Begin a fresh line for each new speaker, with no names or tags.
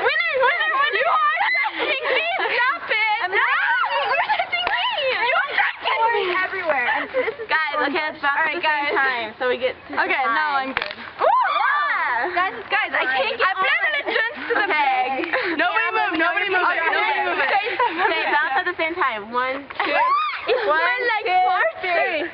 Winner,
winner, winner. You are touching me. Stop it. I'm not touching. You're touching me. You are touching me.
Everywhere. Guys, okay, it's
about All right, the guys. same time, so we get to Okay, time. now I'm
good. Ooh, yeah. Guys, guys, I can't get I've never adjunced to the peg. Nobody yeah, move, nobody move. Okay, nobody move. Okay, bounce at
the same time. One, two,
one, two, three.